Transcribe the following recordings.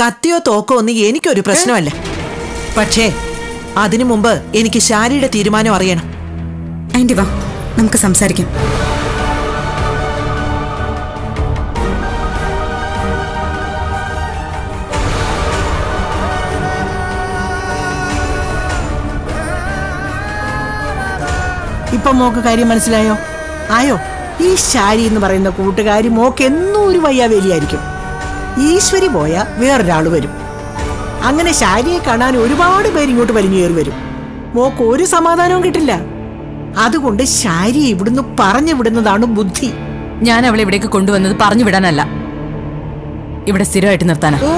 കത്തിയോ തോക്കോ ഒന്നും എനിക്കൊരു പ്രശ്നമല്ല. പക്ഷേ അതിനു മുമ്പ് എനിക്ക് ശാരിയുടെ തീരുമാനം അറിയണം. ആന്റി വാ നമുക്ക് സംസാരിക്കാം. ഇപ്പൊ മോക്ക് കാര്യം മനസ്സിലായോ? ആയോ? ഈ ശാരി എന്ന് പറയുന്ന കൂട്ടുകാരി മോക്ക് എന്നും ഒരു വയ്യാവേലിയായിരിക്കും. ഈശ്വരി പോയ വേറൊരാൾ വരും. അങ്ങനെ ശാരിയെ കാണാൻ ഒരുപാട് പേര് ഇങ്ങോട്ട് വലിഞ്ഞു കയറി വരും. മോക്ക് ഒരു സമാധാനവും കിട്ടില്ല. അതുകൊണ്ട് ശാരിയെ ഇവിടുന്ന് പറഞ്ഞു വിടുന്നതാണ് ബുദ്ധി. ഞാൻ അവളെ ഇവിടേക്ക് കൊണ്ടുവന്നത് പറഞ്ഞു വിടാനല്ല. ഇവിടെ സ്ഥിരമായിട്ട് നിർത്താനാ. ഓ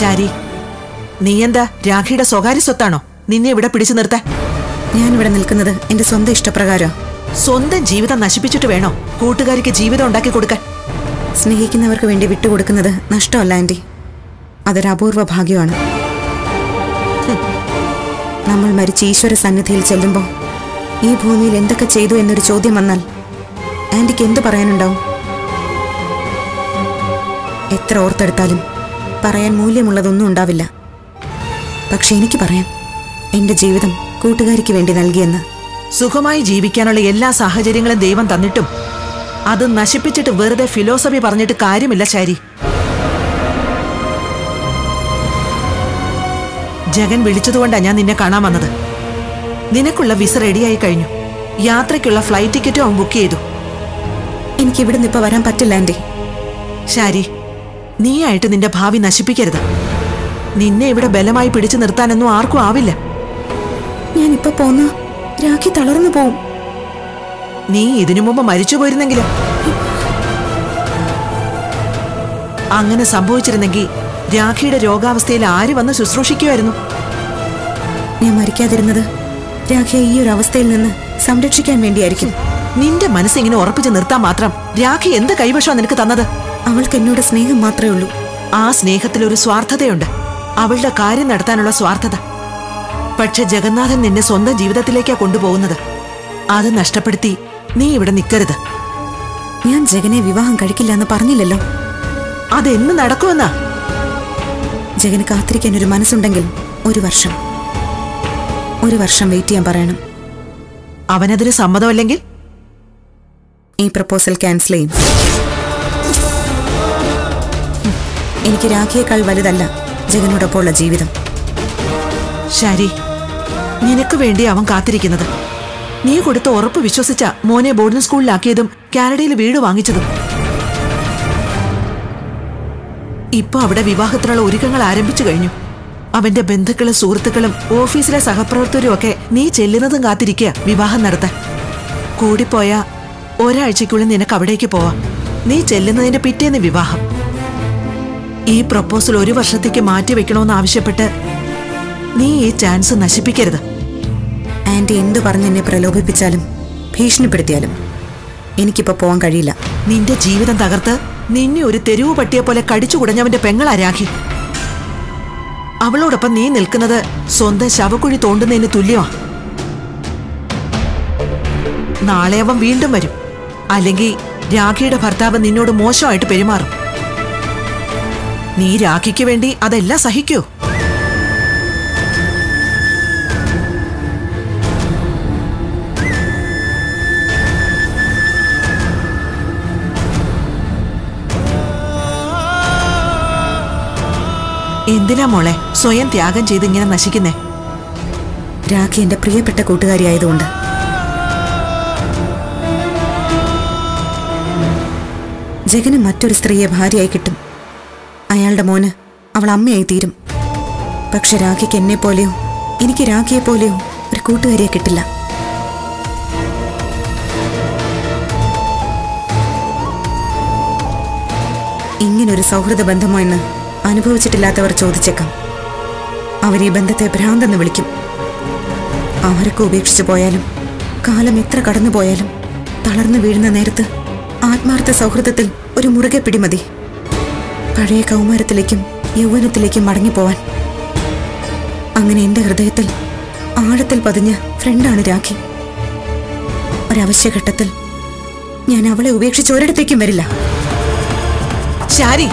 ശാരി നീ എന്താ രാഖിയുടെ സ്വകാര്യ സ്വത്താണോ? നിന്നെ ഇവിടെ പിടിച്ചു നിർത്താൻ. ഇവിടെ നിൽക്കുന്നത് എന്റെ സ്വന്തം ഇഷ്ടപ്രകാരം. സ്വന്തം ജീവിതം നശിപ്പിച്ചിട്ട് വേണോ? കൂട്ടുകാരിക്ക് ജീവിതം ഉണ്ടാക്കി കൊടുക്കാൻ. സ്നേഹിക്കുന്നവർക്ക് വേണ്ടി വിട്ടുകൊടുക്കുന്നത് നഷ്ടമല്ല ആന്റി. അതൊരു അപൂർവ ഭാഗ്യമാണ്. നമ്മൾ മരിച്ച് ഈശ്വര സന്നിധിയിൽ ചെല്ലുമ്പോൾ ഈ ഭൂമിയിൽ എന്തൊക്കെ ചെയ്തു എന്നൊരു ചോദ്യം വന്നാൽ ആന്റിക്ക് എന്ത് പറയാനുണ്ടാവും? എത്ര ഓർത്തെടുത്താലും പറയാൻ മൂല്യമുള്ളതൊന്നും ഉണ്ടാവില്ല. പക്ഷെ എനിക്ക് പറയാം. എന്റെ ജീവിതം കൂട്ടുകാരിക്ക് വേണ്ടി നൽകിയെന്ന്. സുഖമായി ജീവിക്കാനുള്ള എല്ലാ സാഹചര്യങ്ങളും ദൈവം തന്നിട്ടും അത് നശിപ്പിച്ചിട്ട് വെറുതെ ഫിലോസഫി പറഞ്ഞിട്ട് കാര്യമില്ല ശാരി. ജഗൻ വിളിച്ചതുകൊണ്ടാ ഞാൻ നിന്നെ കാണാൻ വന്നത്. നിനക്കുള്ള വിസ റെഡിയായി കഴിഞ്ഞു. യാത്രയ്ക്കുള്ള ഫ്ലൈറ്റ് ടിക്കറ്റും അവൻ ബുക്ക് ചെയ്തു. എനിക്ക് ഇവിടുന്ന് ഇപ്പൊ വരാൻ പറ്റില്ല ആന്റി. ശാരി നീയായിട്ട് നിന്റെ ഭാവി നശിപ്പിക്കരുത്. നിന്നെ ഇവിടെ ബലമായി പിടിച്ചു നിർത്താനൊന്നും ആർക്കും ആവില്ല. ഞാൻ ഇപ്പൊ പോന്ന? രാഖി തളർന്നു പോവും. നീ ഇതിനു മുമ്പ് മരിച്ചു പോയിരുന്നെങ്കിലോ? അങ്ങനെ സംഭവിച്ചിരുന്നെങ്കിൽ രാഖിയുടെ രോഗാവസ്ഥയിൽ ആര് വന്ന് ശുശ്രൂഷിക്കുമായിരുന്നു? ഞാൻ മരിക്കാതിരുന്നത് രാഖിയെ ഈ ഒരു അവസ്ഥയിൽ നിന്ന് സംരക്ഷിക്കാൻ വേണ്ടിയായിരിക്കും. നിന്റെ മനസ്സിങ്ങനെ ഉറപ്പിച്ച് നിർത്താൻ മാത്രം രാഖി എന്ത് കൈവശമാണ് നിനക്ക് തന്നത്? അവൾക്ക് എന്നോട് സ്നേഹം മാത്രമേ ഉള്ളൂ. ആ സ്നേഹത്തിൽ ഒരു സ്വാർത്ഥതയുണ്ട്. അവളുടെ കാര്യം നടത്താനുള്ള സ്വാർത്ഥത. പക്ഷെ ജഗന്നാഥൻ നിന്നെ സ്വന്തം ജീവിതത്തിലേക്കാ കൊണ്ടുപോകുന്നത്. അത് നഷ്ടപ്പെടുത്തി നീ ഇവിടെ നിൽക്കരുത് ഞാൻ ജഗനെ വിവാഹം കഴിക്കില്ല എന്ന് പറഞ്ഞില്ലല്ലോ. അതെന്ന് നടക്കുമെന്നാ? ജഗന് കാത്തിരിക്കാൻ ഒരു മനസ്സുണ്ടെങ്കിൽ ഒരു വർഷം. ഒരു വർഷം വെയിറ്റ് ചെയ്യാൻ പറയണം. അവനതിന് സമ്മതമല്ലെങ്കിൽ? ഈ പ്രപ്പോസൽ ക്യാൻസൽ ചെയ്യും. എനിക്ക് രാഖിയേക്കാൾ വലുതല്ല. ജഗനോടൊപ്പമുള്ള ജീവിതം. ശരി നിനക്ക് വേണ്ടി അവൻ കാത്തിരിക്കുന്നത്. നീ കൊടുത്ത ഉറപ്പ് വിശ്വസിച്ച മോനെ ബോർഡിംഗ് സ്കൂളിലാക്കിയതും കാനഡയിൽ വീട് വാങ്ങിച്ചതും. ഇപ്പൊ അവിടെ വിവാഹത്തിനുള്ള ഒരുക്കങ്ങൾ ആരംഭിച്ചു കഴിഞ്ഞു. അവന്റെ ബന്ധുക്കളും സുഹൃത്തുക്കളും ഓഫീസിലെ സഹപ്രവർത്തകരും ഒക്കെ നീ ചെല്ലുന്നതും കാത്തിരിക്കുക വിവാഹം നടത്താൻ. കൂടിപ്പോയാ ഒരാഴ്ചക്കുള്ളിൽ നിനക്ക് അവിടേക്ക് പോവാം. നീ ചെല്ലുന്നതിന്റെ പിറ്റേന്ന് വിവാഹം. ഈ പ്രപ്പോസൽ ഒരു വർഷത്തേക്ക് മാറ്റി വെക്കണമെന്ന് ആവശ്യപ്പെട്ട് നീ ഈ ചാൻസ് നശിപ്പിക്കരുത്. ആന്റി എന്തു പറഞ്ഞ് എന്നെ പ്രലോഭിപ്പിച്ചാലും ഭീഷണിപ്പെടുത്തിയാലും എനിക്കിപ്പോ പോവാൻ കഴിയില്ല. നിന്റെ ജീവിതം തകർത്ത് നിന്നെ ഒരു തെരുവ് പട്ടിയെ പോലെ കടിച്ചു കുടഞ്ഞവന്റെ പെങ്ങളാ രാഖി. അവളോടൊപ്പം നീ നിൽക്കുന്നത് സ്വന്തം ശവക്കുഴി തോണ്ടുന്നതിന് തുല്യമാ. നാളെ അവൻ വീണ്ടും വരും. അല്ലെങ്കിൽ രാഖിയുടെ ഭർത്താവ് നിന്നോട് മോശമായിട്ട് പെരുമാറും. നീ രാഖിക്ക് വേണ്ടി അതെല്ലാം സഹിക്കൂ. എന്തിനാ മോളെ സ്വയം ത്യാഗം ചെയ്ത് ഇങ്ങനെ നശിക്കുന്നേ? രാഖി എന്റെ പ്രിയപ്പെട്ട കൂട്ടുകാരിയായതുകൊണ്ട്. ജഗന് മറ്റൊരു സ്ത്രീയെ ഭാര്യയായി കിട്ടും. അയാളുടെ മോന് അവൾ അമ്മയായി തീരും. പക്ഷെ രാഖിക്ക് എന്നെ പോലെയോ എനിക്ക് രാഖിയെ പോലെയോ ഒരു കൂട്ടുകാരിയെ കിട്ടില്ല. ഇങ്ങനൊരു സൗഹൃദ ബന്ധമോ എന്ന് അനുഭവിച്ചിട്ടില്ലാത്തവർ ചോദിച്ചേക്കാം. അവർ ഈ ബന്ധത്തെ ഭ്രാന്തെന്ന് വിളിക്കും. അവരൊക്കെ ഉപേക്ഷിച്ചു പോയാലും കാലം എത്ര കടന്നു പോയാലും തളർന്നു വീഴുന്ന നേരത്ത് ആത്മാർത്ഥ സൗഹൃദത്തിൽ ഒരു മുറുകെ പിടിമതി പഴയ കൗമാരത്തിലേക്കും യൗവനത്തിലേക്കും മടങ്ങിപ്പോവാൻ. അങ്ങനെ എന്റെ ഹൃദയത്തിൽ ആഴത്തിൽ പതിഞ്ഞ ഫ്രണ്ടാണ് രാഖി. ഒരവശ്യഘട്ടത്തിൽ ഞാൻ അവളെ ഉപേക്ഷിച്ച് ഒരിടത്തേക്കും വരില്ല. ശാരി!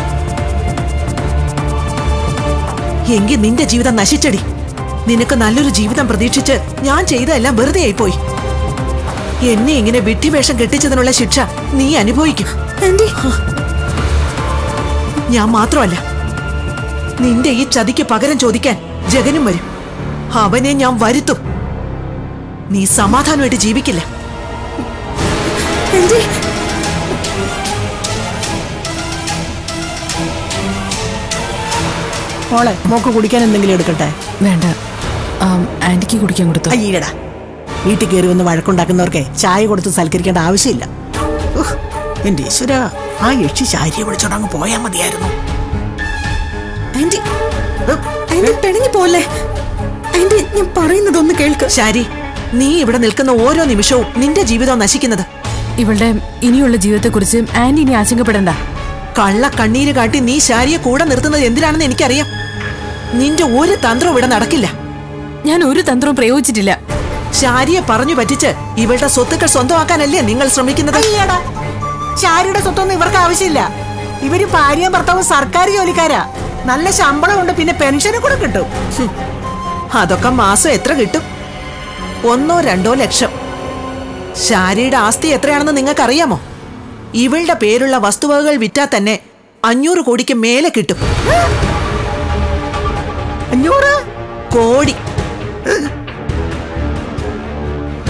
എങ്കിൽ നിന്റെ ജീവിതം നശിച്ചടി. നിനക്ക് നല്ലൊരു ജീവിതം പ്രതീക്ഷിച്ച് ഞാൻ ചെയ്തതെല്ലാം വെറുതെ ആയിപ്പോയി. എന്നെ ഇങ്ങനെ വിഡ്ഢിവേഷം കെട്ടിച്ചതിനുള്ള ശിക്ഷ നീ അനുഭവിക്കും. ഞാൻ മാത്രമല്ല. നിന്റെ ഈ ചതിക്ക് പകരം ചോദിക്കാൻ ജഗനും വരും. അവനെ ഞാൻ വരുത്തും. നീ സമാധാനമായിട്ട് ജീവിക്കില്ല. മോളെ മോക്ക് കുടിക്കാൻ എന്തെങ്കിലും എടുക്കട്ടെ? വേണ്ട. ആന്റിക്ക് കുടിക്കാൻ കൊടുത്തു. അയ്യടാ. വീട്ടിൽ കയറി വന്ന് വഴക്കുണ്ടാക്കുന്നവർക്കെ ചായ കൊടുത്ത് സൽക്കരിക്കേണ്ട ആവശ്യമില്ല. എന്റെ ഈശ്വര ആ യക്ഷി ശാരിയെ വിളിച്ചോണ്ട് അങ്ങ് പോയാ മതിയായിരുന്നു. ആന്റി ആന്റി പിണങ്ങി പോലെ ആന്റി ഞാൻ പറയുന്നതൊന്ന് കേൾക്ക്. ശാരി നീ ഇവിടെ നിൽക്കുന്ന ഓരോ നിമിഷവും നിന്റെ ജീവിതം നശിക്കുന്നത്. ഇവളുടെ ഇനിയുള്ള ജീവിതത്തെക്കുറിച്ച് ആന്റി ഇനി ആശങ്കപ്പെടണ്ട. കള്ള കണ്ണീര് കാട്ടി നീ ശാരിയെ കൂടെ നിർത്തുന്നത് എന്തിനാണെന്ന് എനിക്കറിയാം. നിന്റെ ഒരു തന്ത്രവും ഇവിടെ നടക്കില്ല. ഞാൻ ഒരു തന്ത്രവും പ്രയോഗിച്ചിട്ടില്ല. ശാരിയെ പറഞ്ഞു പറ്റിച്ച് ഇവളുടെ സ്വത്തുക്കൾ സ്വന്തമാക്കാനല്ലേ നിങ്ങൾ ശ്രമിക്കുന്നത്? ചാരിയുടെ സ്വത്തൊന്നും ഇവർക്ക് ആവശ്യമില്ല. ഇവർ ഭാര്യയും ഭർത്താവും സർക്കാർ ജോലിക്കാരാ. നല്ല ശമ്പളം ഉണ്ട് പിന്നെ പെൻഷനും കൂടെ കിട്ടും. അതൊക്കെ മാസം എത്ര കിട്ടും? ഒന്നോ രണ്ടോ ലക്ഷം. ശാരിയുടെ ആസ്തി എത്രയാണെന്ന് നിങ്ങൾക്കറിയാമോ? ഇവളുടെ പേരുള്ള വസ്തുവകകൾ വിറ്റാൽ തന്നെ അഞ്ഞൂറ് കോടിക്ക് മേലെ കിട്ടും. അഞ്ഞൂറ്? കോടി.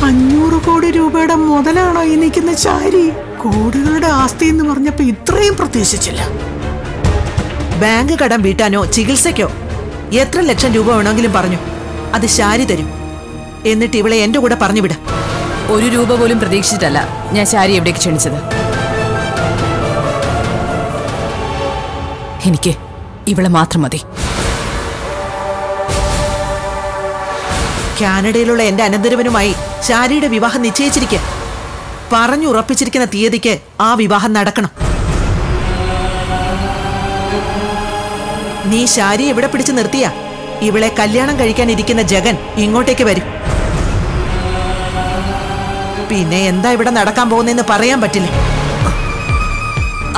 അഞ്ഞൂറ് കോടി രൂപയുടെ മുതലാണോ ഈ നിൽക്കുന്ന ചാരി? കോടികളുടെ ആസ്തി എന്ന് പറഞ്ഞപ്പോ ഇത്രയും പ്രതീക്ഷിച്ചില്ല. ബാങ്ക് കടം വീട്ടാനോ ചികിത്സയ്ക്കോ എത്ര ലക്ഷം രൂപ വേണമെങ്കിലും പറഞ്ഞു. അത് ശാരി തരും. എന്നിട്ട് ഇവളെ എന്റെ കൂടെ പറഞ്ഞു വിടാം ഒരു രൂപ പോലും പ്രതീക്ഷിച്ചിട്ടല്ല ഞാൻ ശാരി എവിടേക്ക് ക്ഷണിച്ചത്. എനിക്ക് ഇവളെ മാത്രം മതി. കാനഡയിലുള്ള എന്റെ അനന്തരവനുമായി ശാരിയുടെ വിവാഹം നിശ്ചയിച്ചിരിക്കുക പറഞ്ഞുറപ്പിച്ചിരിക്കുന്ന തീയതിക്ക് ആ വിവാഹം നടക്കണം. നീ ശാരി എവിടെ പിടിച്ചു നിർത്തിയ? ഇവളെ കല്യാണം കഴിക്കാനിരിക്കുന്ന ജഗൻ ഇങ്ങോട്ടേക്ക് വരും. പിന്നെ എന്താ ഇവിടെ നടക്കാൻ പോകുന്നതെന്ന് പറയാൻ പറ്റില്ല.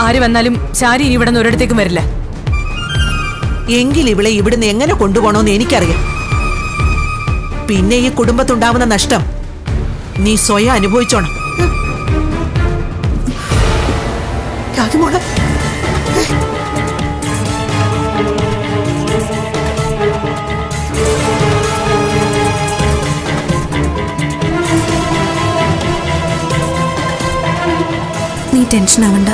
ആര് വന്നാലും ശാരി ഇനി ഇവിടെ നിന്ന് ഒരിടത്തേക്കും വരില്ല. എങ്കിൽ ഇവളെ ഇവിടുന്ന് എങ്ങനെ കൊണ്ടുപോകണമെന്ന് എനിക്കറിയാം. പിന്നെ ഈ കുടുംബത്തുണ്ടാവുന്ന നഷ്ടം നീ സ്വയം അനുഭവിച്ചോണം. നീ ടെൻഷൻ ആവണ്ട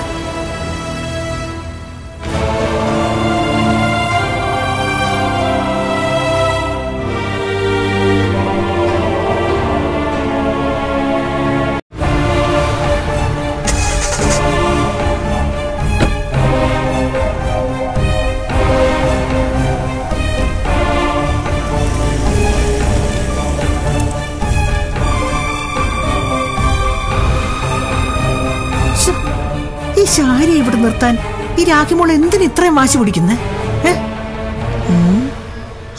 ശാരി നിർത്താൻ ഈ രാഖിമോൾ എന്തിന് ഇത്രയും വാശി പിടിക്കുന്നേ?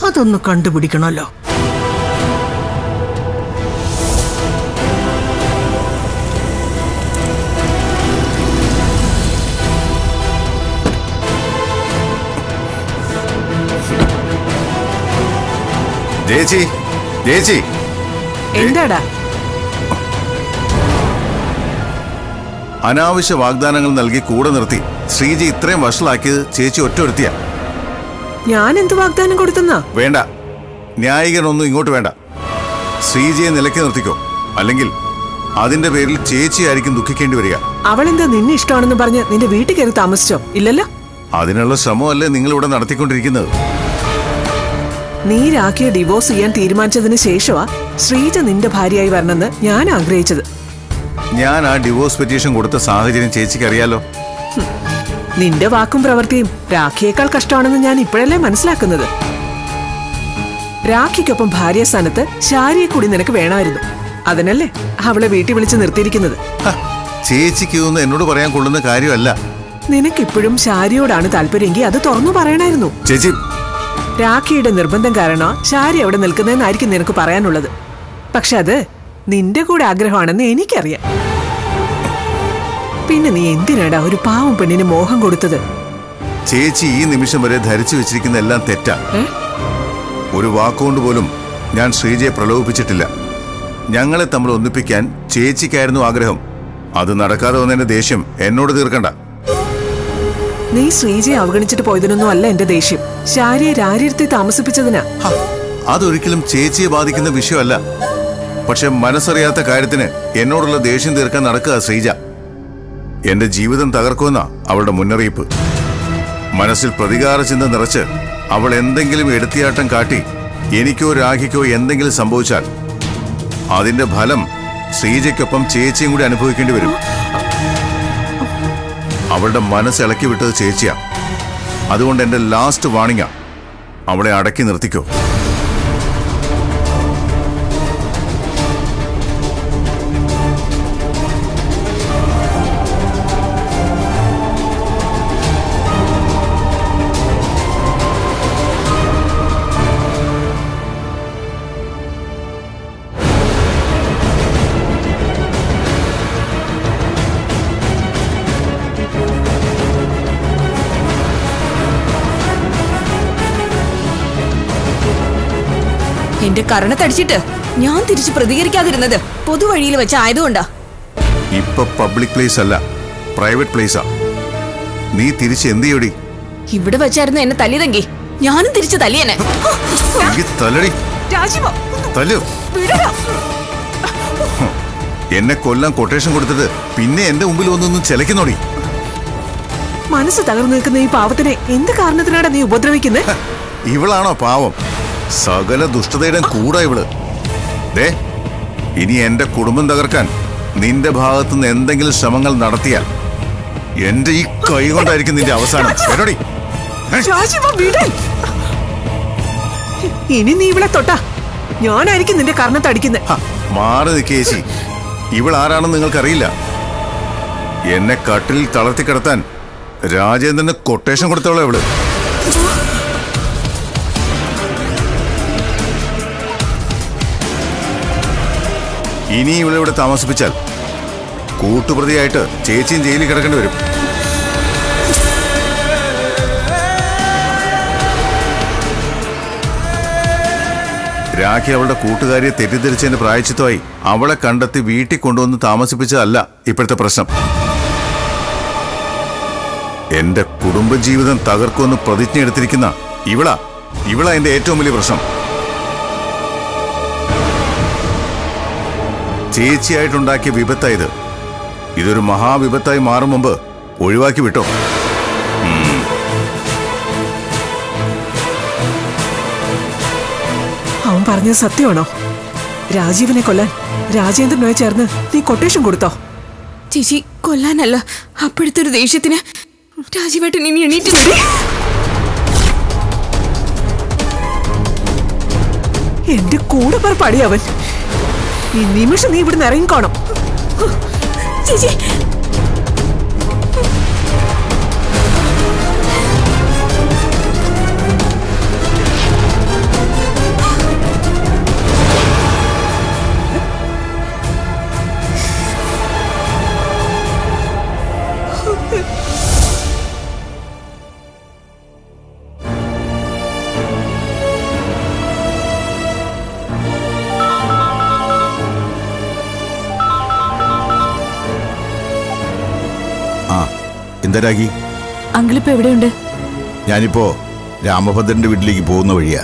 അതൊന്ന് കണ്ടുപിടിക്കണമല്ലോ. ചേച്ചി ചേച്ചി എന്താടാ? അനാവശ്യ വാഗ്ദാനങ്ങൾ നൽകി കൂടെ നിർത്തി. ശ്രീജി ഇത്രയും വഷളാക്കിയത് ചേച്ചി ഒറ്റ ഒരുത്തിയാ ഞാൻ എന്ത് വാഗ്ദാനം കൊടുത്തെന്നാ? വേണ്ട. ന്യായീകരണമൊന്നും ഇങ്ങോട്ട് വേണ്ട. ശ്രീജിയെ നിലയ്ക്ക് നിർത്തിക്കോ. അല്ലെങ്കിൽ അതിന്റെ പേരിൽ ചേച്ചിയായിരിക്കും ദുഃഖിക്കേണ്ടി വരിക. അവളെന്താ നിന്നെ ഇഷ്ടമാണെന്ന് പറഞ്ഞ് നിന്റെ വീട്ടിൽ കയറി താമസിച്ചോ? ഇല്ലല്ലോ? അതിനുള്ള ശ്രമമല്ലേ നിങ്ങൾ ഇവിടെ നടത്തിക്കൊണ്ടിരിക്കുന്നത്? നീ രാഖിയെ ഡിവോഴ്സ് ചെയ്യാൻ തീരുമാനിച്ചതിന് ശേഷമാ ശ്രീജ നിന്റെ ഭാര്യയായി വരണമെന്ന് ഞാൻ ആഗ്രഹിച്ചത്. ഞാൻ ആ ഡിവോഴ്സ് പെറ്റീഷൻ കൊടുത്ത സാഹചര്യം ചേച്ചിക്ക് അറിയാലോ. നിന്റെ വാക്കും പ്രവൃത്തിയും രാഖിയേക്കാൾ കഷ്ടമാണെന്ന് ഞാൻ ഇപ്പോഴല്ലേ മനസ്സിലാക്കുന്നത്. രാഖിക്കൊപ്പം ഭാര്യ സ്ഥാനത്ത് ശാരിയെ കൂടി നിനക്ക് വേണമായിരുന്നു. അതിനല്ലേ അവളെ വീട്ടിൽ വിളിച്ച് നിർത്തിയിരിക്കുന്നത്. ചേച്ചിക്ക് എന്നോട് പറയാൻ കൊള്ളുന്ന കാര്യമല്ല. നിനക്കിപ്പോഴും ശാരിയോടാണ് താല്പര്യമെങ്കിൽ അത് തുറന്നു പറയണായിരുന്നു ചേച്ചി. രാഖിയുടെ നിർബന്ധം കാരണം ശാരി അവിടെ നിൽക്കുന്നതെന്നായിരിക്കും നിനക്ക് പറയാനുള്ളത്. പക്ഷെ അത് നിന്റെ കൂടെ ആഗ്രഹമാണെന്ന് എനിക്കറിയാം. പിന്നെ നീ എന്തിനാടാ ഒരു പാവം പെണ്ണിന് മോഹം കൊടുത്തത്? ചേച്ചി ഈ നിമിഷം വരെ ധരിച്ചു വെച്ചിരിക്കുന്ന എല്ലാം തെറ്റാ? ഒരു വാക്കുകൊണ്ട് പോലും ഞാൻ ശ്രീജയെ പ്രലോഭിപ്പിച്ചിട്ടില്ല. ഞങ്ങളെ തമ്മിൽ ഒന്നിപ്പിക്കാൻ ചേച്ചിക്കായിരുന്നു ആഗ്രഹം. അത് നടക്കാതെ വന്നതിന്റെ ദേഷ്യം എന്നോട് തീർക്കണ്ട. നീ ശ്രീജയെ അവഗണിച്ചിട്ട് പോയതിനൊന്നും അല്ല എന്റെ ദേഷ്യം. ശാരിയെ രാര്യത്തെ താമസിപ്പിച്ചതിനാ. അതൊരിക്കലും ചേച്ചിയെ ബാധിക്കുന്ന വിഷയമല്ല. പക്ഷെ മനസ്സറിയാത്ത കാര്യത്തിന് എന്നോടുള്ള ദേഷ്യം തീർക്കാൻ നടക്കുക ശ്രീജ. എന്റെ ജീവിതം തകർക്കുമെന്നാ അവളുടെ മുന്നറിയിപ്പ്. മനസ്സിൽ പ്രതികാര ചിന്ത നിറച്ച് അവൾ എന്തെങ്കിലും എടുത്തിയാട്ടം കാട്ടി എനിക്കോ രാഖിക്കോ എന്തെങ്കിലും സംഭവിച്ചാൽ അതിന്റെ ഫലം ശ്രീജയ്ക്കൊപ്പം ചേച്ചിയും കൂടി അനുഭവിക്കേണ്ടി വരും. അവളുടെ മനസ്സ് ഇളക്കി വിട്ടത് ചേച്ചിയാ. അതുകൊണ്ട് എന്റെ ലാസ്റ്റ് വാണിങ്ങാ അവളെ അടക്കി നിർത്തിക്കോ. എന്റെ കരണത്തടിച്ചിട്ട് ഞാൻ തിരിച്ചു പ്രതികരിക്കാതിരുന്നത് പൊതുവഴിയിൽ വെച്ച് ആയതുകൊണ്ടാ ഇപ്പൊ പബ്ലിക് പ്ലേസ് അല്ല പ്രൈവറ്റ് പ്ലേസാ. നീ തിരിച്ച് എന്ത് ചെയ്യടി? ഇവിടെ വെച്ചായിരുന്നു എന്നെ തല്ലിയതെങ്കിൽ ഞാനും തിരിച്ചു തല്ലിയനെ. എനിക്ക് തലടി രാജീവ തല്ലു. എന്നെ കൊല്ലാൻ കൊട്ടേഷൻ കൊടുത്തത് പിന്നെ എന്റെ മുമ്പിൽ വന്നൊന്നും ചിലക്കുന്നോടി മനസ്സ് തകർന്നു നിൽക്കുന്ന ഈ പാവത്തിനെ എന്ത് കാരണത്തിനാണ് നീ ഉപദ്രവിക്കുന്നത് ഇവളാണോ പാവം? സകല ദുഷ്ടതയുടെ കൂടെ ഇവൾ. ദേ ഇനി എന്റെ കുടുംബം തകർക്കാൻ നിന്റെ ഭാഗത്തുനിന്ന് എന്തെങ്കിലും ശ്രമങ്ങൾ നടത്തിയാൽ എന്റെ ഈ കൈ കൊണ്ടായിരിക്കും നിന്റെ അവസാനം. കേട്ടോടി? ഇനി നീ ഇവിടെ തൊട്ടാ. ഞാനായിരിക്കും നിന്റെ കർണത്തടിക്കുന്നത് ഹ, മാറി നിൽക്കേശി ഇവൾ ആരാണെന്ന് നിങ്ങൾക്കറിയില്ല. എന്നെ കട്ടിലിൽ തളർത്തി കിടത്താൻ രാജേന്ദ്രന് കൊട്ടേഷൻ കൊടുത്തോളൂ ഇവൾ. ഇനി ഇവിടെ ഇവിടെ താമസിപ്പിച്ചാൽ കൂട്ടുപ്രതിയായിട്ട് ചേച്ചിയും ജയിലിൽ കിടക്കേണ്ടി വരും. രാഖി അവളുടെ കൂട്ടുകാരിയെ തെറ്റിദ്ധരിച്ചതിന്റെ പ്രായച്ചിത്തമായി അവളെ കണ്ടെത്തി വീട്ടിൽ കൊണ്ടുവന്ന് താമസിപ്പിച്ചതല്ല ഇപ്പോഴത്തെ പ്രശ്നം. എന്റെ കുടുംബജീവിതം തകർക്കുമെന്ന് പ്രതിജ്ഞ എടുത്തിരിക്കുന്ന ഇവളാ. ഇവളാ എന്റെ ഏറ്റവും വലിയ പ്രശ്നം. ചേച്ചിയായിട്ടുണ്ടാക്കിയ വിപത്തായത് ഇതൊരു മഹാവിപത്തായി മാറും മുമ്പ് ഒഴിവാക്കി വിട്ടോ. അവൻ പറഞ്ഞത് സത്യമാണോ? രാജീവിനെ കൊല്ലാൻ രാജേന്ദ്രനുമായി ചേർന്ന് നീ കൊട്ടേഷൻ കൊടുത്തോ? ചേച്ചി കൊല്ലാനല്ല. അപ്പോഴത്തെ ഒരു ദേഷ്യത്തിന് രാജീവേട്ടൻ ഇനി എണീറ്റ്. എന്റെ കൂടെ പറപ്പാടി അവൻ. ഈ നിമിഷം നീ ഇവിടുന്ന് ഇറങ്ങിക്കോണം. ചേച്ചി രാഖി അങ്കിളിപ്പോ എവിടെയുണ്ട്? ഞാനിപ്പോ രാമഭദ്രന്റെ വീട്ടിലേക്ക് പോകുന്ന വഴിയാ.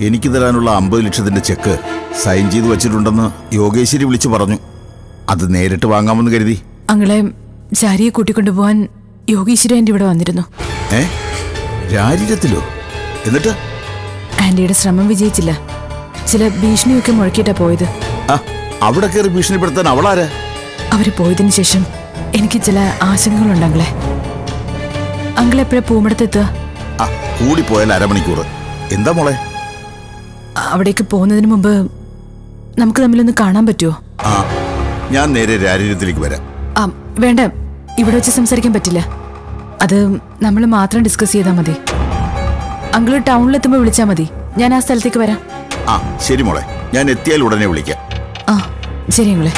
എനിക്ക് തരാനുള്ള അമ്പത് ലക്ഷത്തിന്റെ ചെക്ക് സൈൻ ചെയ്ത് വെച്ചിട്ടുണ്ടെന്ന് യോഗേശ്വരി വിളിച്ചു പറഞ്ഞു. അത് നേരിട്ട് വാങ്ങാമെന്ന് കരുതി. അങ്ങളെ ശാരിയെ കൂട്ടിക്കൊണ്ടുപോവാൻ യോഗീശ്വരി ആന്റി ഇവിടെ വന്നിരുന്നു. ഏ? രാജിരത്തിലോ? എന്നിട്ട്? ആന്റിയുടെ ശ്രമം വിജയിച്ചില്ല. ചില ഭീഷണിയൊക്കെ മുഴക്കിയിട്ടാ പോയത്. അവിടെ കയറി ഭീഷണിപ്പെടുത്താൻ അവളാരാ? അവർ പോയതിനു ശേഷം എനിക്ക് ചില ആശങ്കകളുണ്ട് അങ്കിളെ അങ്കിൾ എപ്പോഴാ പൂമടത്തെത്തുക? കൂടി പോയാൽ അരമണിക്കൂർ എന്താ മോളെ? അവിടേക്ക് പോകുന്നതിന് മുമ്പ് നമുക്ക് തമ്മിലൊന്ന് കാണാൻ പറ്റുമോ ഞാൻ നേരെ രാരീരത്തിലേക്ക് വരാം. ആ വേണ്ട. ഇവിടെ വെച്ച് സംസാരിക്കാൻ പറ്റില്ല. അത് നമ്മൾ മാത്രം ഡിസ്കസ് ചെയ്താൽ മതി. അങ്കിൾ ടൗണിലെത്തുമ്പോൾ വിളിച്ചാൽ മതി. ഞാൻ ആ സ്ഥലത്തേക്ക് വരാം. ആ ശരി മോളെ. ഞാൻ എത്തിയാൽ ഉടനെ വിളിക്കാം. ആ ശരി അങ്കിളെ.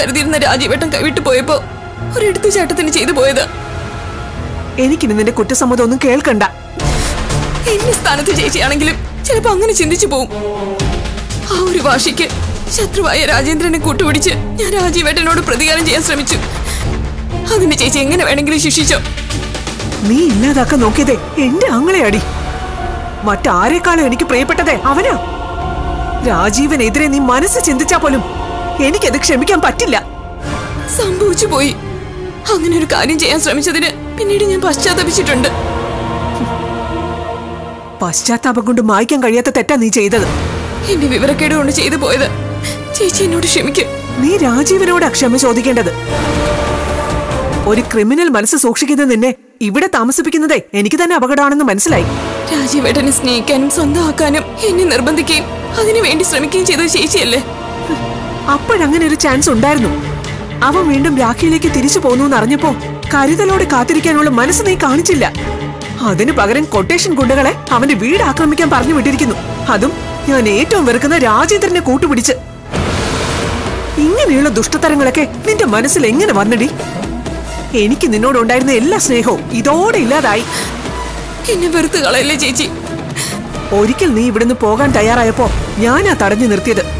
കരുതിയിരുന്ന രാജീവേട്ടൻ കൈവിട്ടു പോയപ്പോ ഒരെടുത്തു ചാട്ടത്തിന് ചെയ്തു പോയത്. എനിക്കിനി നിന്റെ കുറ്റസമ്മതം ഒന്നും കേൾക്കണ്ട. എന്റെ സ്ഥാനത്ത് ചേച്ചിയാണെങ്കിലും ചിലപ്പോ അങ്ങനെ ചിന്തിച്ചു പോവും. ആ ഒരു വാശിക്ക് ശത്രുവായ രാജേന്ദ്രനെ കൂട്ടുപിടിച്ച് ഞാൻ രാജീവേട്ടനോട് പ്രതികാരം ചെയ്യാൻ ശ്രമിച്ചു. അതിന് ചേച്ചി എങ്ങനെ വേണമെങ്കിലും ശിക്ഷിച്ചോ? നീ ഇല്ലാതാക്കാൻ നോക്കിയതേ എന്റെ ആങ്ങളെയാടി. മറ്റാരെക്കാളും എനിക്ക് പ്രിയപ്പെട്ടതേ അവനാ. രാജീവനെതിരെ നീ മനസ്സ് ചിന്തിച്ചാ പോലും എനിക്കത് ക്ഷമിക്കാൻ പറ്റില്ല. സംഭവിച്ചു പോയി. അങ്ങനെ ഒരു കാര്യം ചെയ്യാൻ ശ്രമിച്ചതിന് പിന്നീട് ഞാൻ പശ്ചാത്തപിച്ചിട്ടുണ്ട്. പശ്ചാത്താപം കൊണ്ട് മായ്ക്കാൻ കഴിയാത്ത തെറ്റാ നീ ചെയ്തത്. എന്റെ വിവരക്കേട് കൊണ്ട് ചെയ്തു പോയത്. ചേച്ചി എന്നോട് ക്ഷമിക്കും. നീ രാജീവനോട് ക്ഷമ ചോദിക്കേണ്ടത്. ഒരു ക്രിമിനൽ മനസ്സ് സൂക്ഷിക്കുന്ന നിന്നെ ഇവിടെ താമസിപ്പിക്കുന്നതേ എനിക്ക് തന്നെ അപകടമാണെന്ന് മനസ്സിലായി. രാജീവേട്ടനെ സ്നേഹിക്കാനും സ്വന്തമാക്കാനും എന്നെ നിർബന്ധിക്കുകയും അതിനു വേണ്ടി ശ്രമിക്കുകയും ചെയ്തത് ചേച്ചിയല്ലേ? അപ്പോഴങ്ങനെ ഒരു ചാൻസ് ഉണ്ടായിരുന്നു. അവൻ വീണ്ടും രാഖിയിലേക്ക് തിരിച്ചു പോന്നു എന്നറിഞ്ഞപ്പോ കരുതലോടെ കാത്തിരിക്കാനുള്ള മനസ്സ് നീ കാണിച്ചില്ല. അതിനു പകരം കൊട്ടേഷൻ ഗുണ്ടകളെ അവന്റെ വീട് ആക്രമിക്കാൻ പറഞ്ഞു വിട്ടിരിക്കുന്നു. അതും ഞാൻ ഏറ്റവും വെറുക്കുന്ന രാജേന്ദ്രനെ കൂട്ടുപിടിച്ച്. ഇങ്ങനെയുള്ള ദുഷ്ടതരങ്ങളൊക്കെ നിന്റെ മനസ്സിൽ എങ്ങനെ വന്നടി? എനിക്ക് നിന്നോടുണ്ടായിരുന്ന എല്ലാ സ്നേഹവും ഇതോടെ ഇല്ലാതായി. എന്നെ ചേച്ചി? ഒരിക്കൽ നീ ഇവിടുന്ന് പോകാൻ തയ്യാറായപ്പോ ഞാനാ തടഞ്ഞു നിർത്തിയത്.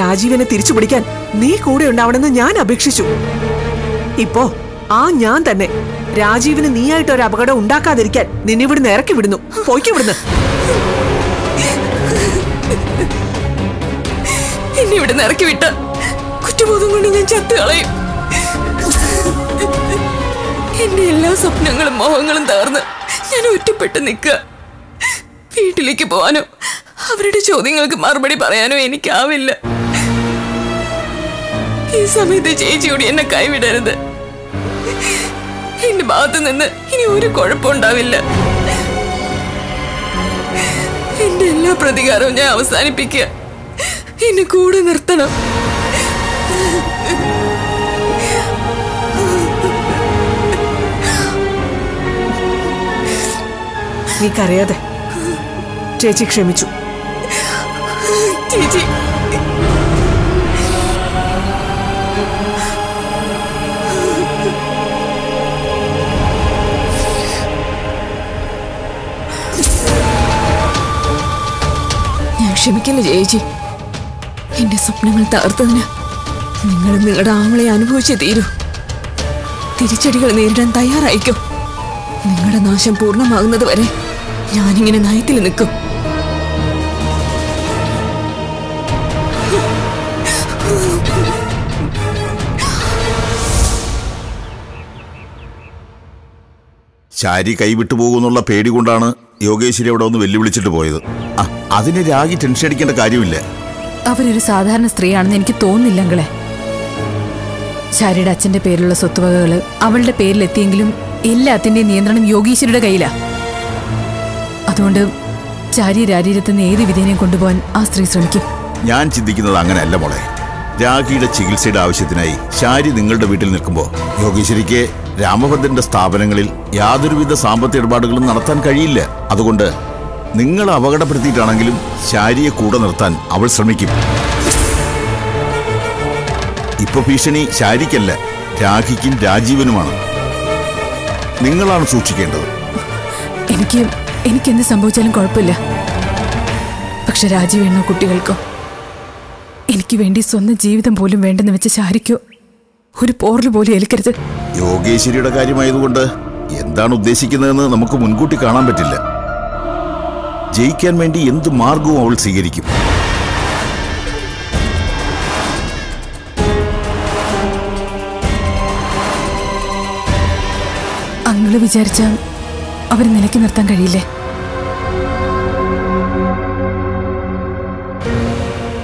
രാജീവനെ തിരിച്ചു പിടിക്കാൻ നീ കൂടെ ഉണ്ടാവണമെന്ന് ഞാൻ അപേക്ഷിച്ചു. ഇപ്പോ ആ ഞാൻ തന്നെ രാജീവിന് നീയായിട്ട് ഒരു അപകടം ഉണ്ടാക്കാതിരിക്കാൻ നിന്നെ ഇവിടുന്ന് ഇറക്കി വിടുന്നു. പോയിക്ക് ഇവിടുന്ന്. എന്നെ ഇവിടെ ഇറക്കി വിട്ട കുറ്റബോധം കൊണ്ട് ഞാൻ ചത്തുകളയും എന്റെ എല്ലാ സ്വപ്നങ്ങളും മോഹങ്ങളും തകർന്ന് ഞാൻ ഒറ്റപ്പെട്ട് നിൽക്കുക. വീട്ടിലേക്ക് പോവാനോ അവരുടെ ചോദ്യങ്ങൾക്ക് മറുപടി പറയാനോ എനിക്കാവില്ല. ഈ സമയത്ത് ചേച്ചിയോട് എന്നെ കൈവിടരുത്. എന്റെ ഭാഗത്ത് നിന്ന് ഇനി ഒരു കുഴപ്പമുണ്ടാവില്ല എന്റെ എല്ലാ പ്രതികാരവും ഞാൻ അവസാനിപ്പിക്കുക. എന്നെ കൂടെ നിർത്തണം. നീക്കറിയാതെ ചേച്ചി ക്ഷമിച്ചു. ചേച്ചി ക്ഷമിക്കില്ല ചേച്ചി? എന്റെ സ്വപ്നങ്ങൾ തകർത്തതിന് നിങ്ങൾ നിങ്ങളുടെ ആങ്ങളെ അനുഭവിച്ചേ തീരൂ. തിരിച്ചടികൾ നേരിടാൻ തയ്യാറായിക്കോ നിങ്ങളുടെ നാശം പൂർണമാകുന്നത് വരെ ഞാനിങ്ങനെ നയത്തിൽ നിൽക്കും. ശാരി കൈവിട്ടു പോകുന്നുള്ള പേടി കൊണ്ടാണ് യോഗേശ്വരി അവിടെ ഒന്ന് വെല്ലുവിളിച്ചിട്ട് പോയത്. ആ, അതിന് രാഗി ടെൻഷൻ അടിക്കേണ്ട കാര്യമില്ല. അവരൊരു സാധാരണ സ്ത്രീയാണെന്ന് എനിക്ക് തോന്നുന്നില്ലെങ്കിലേ ശാരിയുടെ അച്ഛന്റെ പേരിലുള്ള സ്വത്തുവകകൾ അവളുടെ പേരിലെത്തിയെങ്കിലും എല്ലാത്തിന്റെയും നിയന്ത്രണം യോഗീശ്വരിയുടെ കയ്യിലാ. അതുകൊണ്ട് ചാരി രാരീരത്തിൽ നിന്ന് ഏത് വിധേനയും കൊണ്ടുപോകാൻ ആ സ്ത്രീ ശ്രമിക്കും. ഞാൻ ചിന്തിക്കുന്നത് അങ്ങനെയല്ല മോളെ. രാഖിയുടെ ചികിത്സയുടെ ആവശ്യത്തിനായി ശാരി നിങ്ങളുടെ വീട്ടിൽ നിൽക്കുമ്പോൾ യോഗീശ്വരിക്ക് രാമഭദ്രന്റെ സ്ഥാപനങ്ങളിൽ യാതൊരുവിധ സാമ്പത്തിക ഇടപാടുകളും നടത്താൻ കഴിയില്ല. അതുകൊണ്ട് നിങ്ങൾ അപകടപ്പെടുത്തിയിട്ടാണെങ്കിലും ശാരിയെ കൂടെ നിർത്താൻ അവൾ ശ്രമിക്കും. ഇപ്പൊ ഭീഷണി ശാരിക്കല്ല രാഖിക്കും രാജീവനുമാണ്. നിങ്ങളാണ് സൂക്ഷിക്കേണ്ടത്. എനിക്ക് എനിക്ക് എന്ത് സംഭവിച്ചാലും കുഴപ്പമില്ല. പക്ഷെ രാജീവേണോ കുട്ടികൾക്കോ എനിക്ക് വേണ്ടി സ്വന്തം ജീവിതം പോലും വേണ്ടെന്ന് വെച്ച ശാരിക്കോ ഒരു പോറൽ പോലും ഏൽക്കരുത്. യോഗേശ്വരിയുടെ കാര്യമായതുകൊണ്ട് എന്താണ് ഉദ്ദേശിക്കുന്നതെന്ന് നമുക്ക് മുൻകൂട്ടി കാണാൻ പറ്റില്ല. ജയിക്കാൻ വേണ്ടി എന്ത് മാർഗവും അവൾ സ്വീകരിക്കും. അങ്കിൾ വിചാരിച്ച അവർ നിലയ്ക്ക് നിർത്താൻ കഴിയില്ലേ?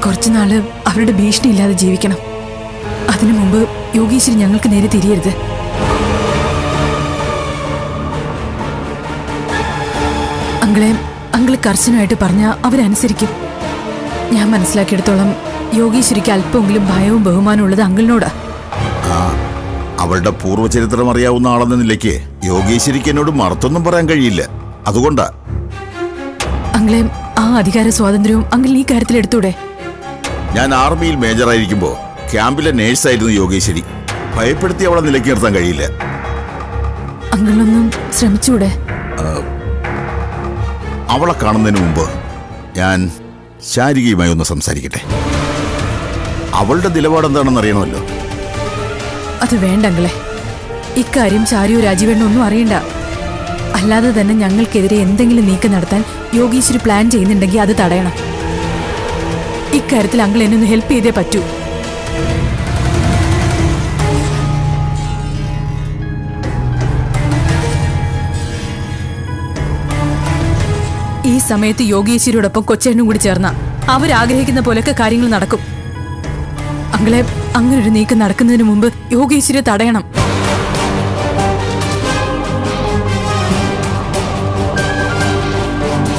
കുറച്ചു നാൾ അവരുടെ ഭീഷണി ഇല്ലാതെ ജീവിക്കണം. അതിനു മുമ്പ് യോഗീശ്വരി ഞങ്ങൾക്ക് നേരെ തിരിയരുത്. അങ്ങളെ അങ്കിൾ കർശനമായിട്ട് പറഞ്ഞ അവരനുസരിക്കും. ഞാൻ മനസ്സിലാക്കിയെടുത്തോളം യോഗീശ്വരിക്ക് അല്പമെങ്കിലും ഭയവും ബഹുമാനവും ഉള്ളത് അങ്കിളിനോടാ. അവളുടെ പൂർവചരിത്രം അറിയാവുന്ന ആളെന്ന നിലയ്ക്ക് യോഗീശ്വരിക്ക് എന്നോട് മറുത്തൊന്നും പറയാൻ കഴിയില്ല. അതുകൊണ്ടാ. അങ്കിളെ ആ അധികാര സ്വാതന്ത്ര്യവും അങ്കിൾ ഈ കാര്യത്തിൽ എടുത്തൂടെ? ഞാൻ ആർമിയിൽ മേജർ മേജറായിരിക്കുമ്പോൾ ക്യാമ്പിലെ നേഴ്സായിരുന്നു യോഗേശ്വരി. ഭയപ്പെടുത്തി അവളെ നിലയ്ക്ക് നിർത്താൻ കഴിയില്ല. അങ്കിളിനൊന്നും ശ്രമിച്ചൂടെ? അവളെ കാണുന്നതിന് മുമ്പ് ഞാൻ ശാരികയുമായി ഒന്ന് സംസാരിക്കട്ടെ? അവളുടെ നിലപാട് എന്താണെന്ന് അറിയണമല്ലോ. അത് വേണ്ടങ്ങളെ ഇക്കാര്യം ചാരിയോ രാജീവേണ്ണോ ഒന്നും അറിയണ്ട. അല്ലാതെ തന്നെ ഞങ്ങൾക്കെതിരെ എന്തെങ്കിലും നീക്കം നടത്താൻ യോഗീശ്വരി പ്ലാൻ ചെയ്യുന്നുണ്ടെങ്കിൽ അത് തടയണം. ഇക്കാര്യത്തിൽ അങ്കിൾ എന്നെ ഒന്ന് ഹെൽപ്പ് ചെയ്തേ പറ്റൂ. സമയത്ത് യോഗീശ്വരിയോടൊപ്പം കൊച്ചേനും കൂടി ചേർന്ന അവരാഗ്രഹിക്കുന്ന പോലൊക്കെ കാര്യങ്ങൾ നടക്കും. അങ്ങളെ അങ്ങനൊരു നീക്കം നടക്കുന്നതിന് മുമ്പ് യോഗീശ്വരിയെ തടയണം.